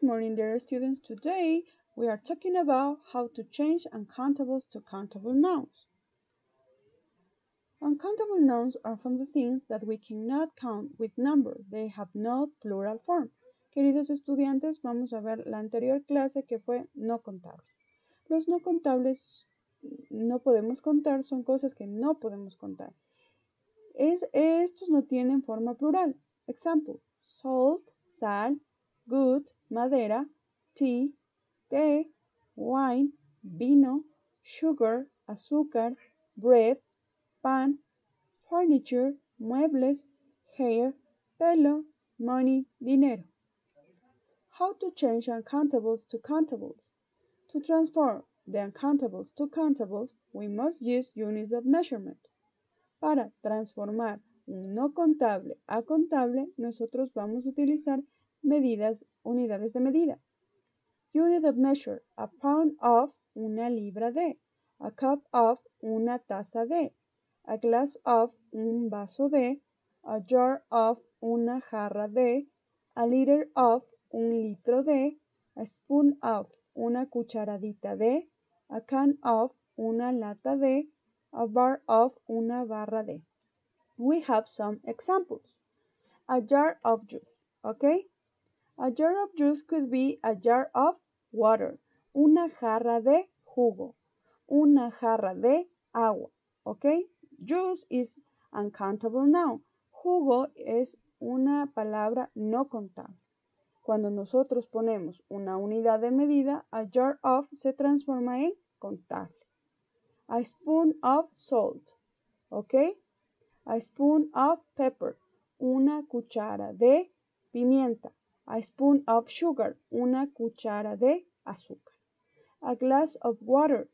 Good morning, dear students. Today we are talking about how to change uncountables to countable nouns. Uncountable nouns are from the things that we cannot count with numbers. They have no plural form. Queridos estudiantes, vamos a ver la anterior clase que fue no contables. Los no contables no podemos contar, son cosas que no podemos contar. Es, estos no tienen forma plural. Example, salt, sal, good, madera, tea, té, wine, vino, sugar, azúcar, bread, pan, furniture, muebles, hair, pelo, money, dinero. How to change uncountables to countables. To transform the uncountables to countables, we must use units of measurement. Para transformar un no contable a contable, nosotros vamos a utilizar medidas, unidades de medida. Unit of measure, a pound of, una libra de. A cup of, una taza de. A glass of, un vaso de. A jar of, una jarra de. A liter of, un litro de. A spoon of, una cucharadita de. A can of, una lata de. A bar of, una barra de. We have some examples. A jar of juice, okay? A jar of juice could be a jar of water. Una jarra de jugo. Una jarra de agua. ¿Ok? Juice is uncountable noun. Jugo es una palabra no contable. Cuando nosotros ponemos una unidad de medida, a jar of se transforma en contable. A spoon of salt. ¿Ok? A spoon of pepper. Una cuchara de pimienta. A spoon of sugar, una cuchara de azúcar. A glass of water,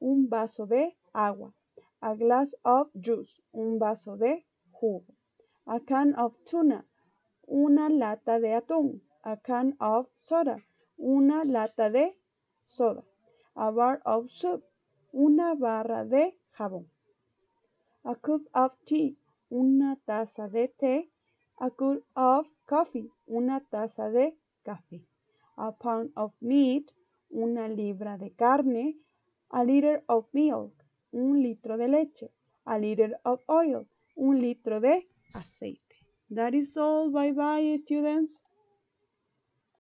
un vaso de agua. A glass of juice, un vaso de jugo. A can of tuna, una lata de atún. A can of soda, una lata de soda. A bar of soup, una barra de jabón. A cup of tea, una taza de té. A cup of coffee, una taza de café. A pound of meat, una libra de carne. A liter of milk, un litro de leche. A liter of oil, un litro de aceite. That is all. Bye bye, students.